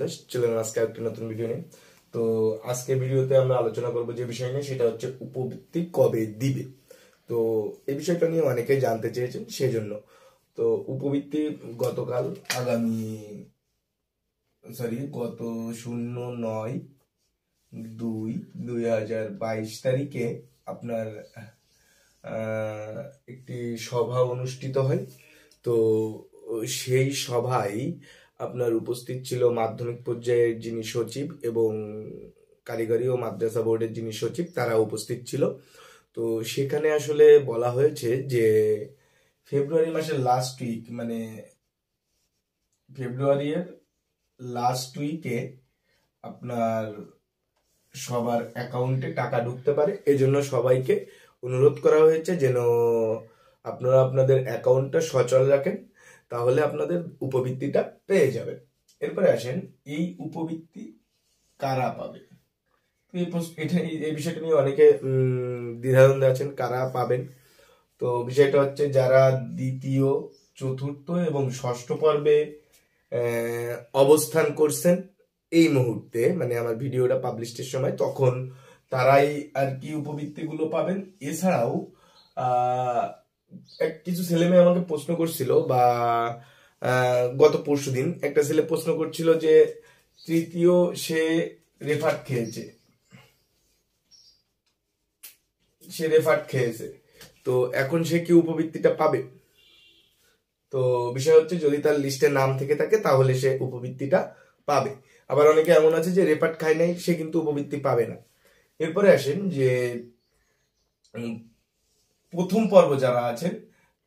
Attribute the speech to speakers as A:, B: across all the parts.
A: দাস এলাম আজকে একটি নতুন ভিডিও নিয়ে। তো আজকে ভিডিওতে আমরা আলোচনা করব যে বিষয় নিয়ে, সেটা হচ্ছে উপবৃত্তি কবে দিবে। তো এই বিষয়টা নিয়ে অনেকেই জানতে চেয়েছেন তো উপবৃত্তি গতকাল আগামী সরি গত শূন্য নয় দুই দুই হাজার বাইশ তারিখে আপনার একটি সভা অনুষ্ঠিত হয়। তো সেই সভায় আপনার উপস্থিত ছিল মাধ্যমিক পর্যায়ের যিনি সচিব এবং কারিগরি ও মাদ্রাসা বোর্ডের যিনি সচিব, তারা উপস্থিত ছিল। তো সেখানে আসলে বলা হয়েছে যে ফেব্রুয়ারি মাসের লাস্ট উইক মানে ফেব্রুয়ারির লাস্ট উইকে আপনার সবার অ্যাকাউন্টে টাকা ঢুকতে পারে। এজন্য সবাইকে অনুরোধ করা হয়েছে যেন আপনারা আপনাদের অ্যাকাউন্টটা সচল রাখেন। তাহলে আপনাদের উপবৃত্তিটা পেয়ে যাবে এরপরে আসেন, এই উপবৃত্তি কারা পাবে? তো এই এটা এই- বিষয়টা নিয়ে অনেকে দ্বিধাদ্বন্দ্বে আছেন, কারা পাবেন? তো বিষয়টা হচ্ছে যারা দ্বিতীয়, চতুর্থ এবং ষষ্ঠ পর্বে অবস্থান করছেন, এই মুহূর্তে মানে আমার ভিডিওটা পাবলিশের সময়, তখন তারাই আর কি উপবৃত্তিগুলো পাবেন? এছাড়াও কিছু ছেলে মেয়ে আমাকে প্রশ্ন করছিল বা গত পরশু দিন একটা ছেলে প্রশ্ন করছিল যে, তৃতীয় সে রেফার্ট খেয়েছে। সে রেফার্ট খেয়েছে। তো এখন সে কি উপবৃত্তিটা পাবে? তো বিষয় হচ্ছে যদি তার লিস্টে নাম থেকে থাকে, তাহলে সে উপবৃত্তিটা পাবে। আবার অনেকে এমন আছে যে রেপার্ট খায় নাই, সে কিন্তু উপবৃত্তি পাবে না। এরপরে আসেন যে প্রথম পর্ব যারা আছেন,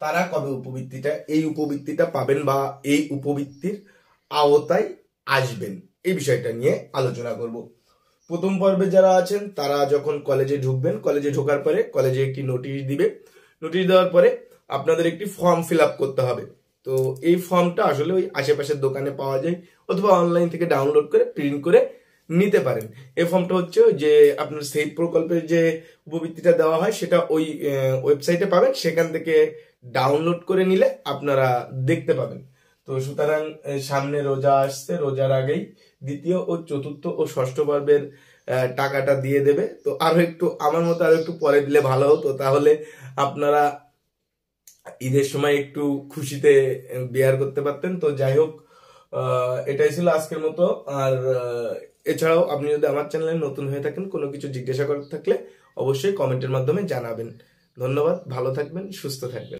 A: তারা কবে উপবৃত্তিটা, এই উপবৃত্তিটা পাবেন বা এই উপবৃত্তির আওতায় আসবেন, এই বিষয়টা নিয়ে আলোচনা করব। প্রথম পর্বে যারা আছেন, তারা যখন কলেজে ঢুকবেন, কলেজে ঢোকার পরে কলেজে একটি নোটিশ দিবে। নোটিশ দেওয়ার পরে আপনাদের একটি ফর্ম ফিল আপ করতে হবে। তো এই ফর্মটা আসলে ওই আশেপাশের দোকানে পাওয়া যায়, অথবা অনলাইন থেকে ডাউনলোড করে প্রিন্ট করে নিতে পারেন। এই ফর্মটা হচ্ছে যে আপনার সেই প্রকল্পের যে উপবৃত্তিটা দেওয়া হয়, সেটা ওই ওয়েবসাইটে পাবেন। সেখান থেকে ডাউনলোড করে নিলে আপনারা দেখতে পাবেন। তো সুতরাং সামনে রোজা আসছে, রোজার আগেই দ্বিতীয় ও চতুর্থ ও ষষ্ঠ পর্বের টাকাটা দিয়ে দেবে। তো আরও একটু, আমার মতো আরও একটু পরে দিলে ভালো হতো। তাহলে আপনারা ঈদের সময় একটু খুশিতে বিয়ার করতে পারতেন। তো যাই হোক এটাই ছিল আজকের মতো। আর এছাড়াও আপনি যদি আমার চ্যানেলে নতুন হয়ে থাকেন, কোনো কিছু জিজ্ঞাসা করার থাকলে অবশ্যই কমেন্টের মাধ্যমে জানাবেন। ধন্যবাদ, ভালো থাকবেন, সুস্থ থাকবেন।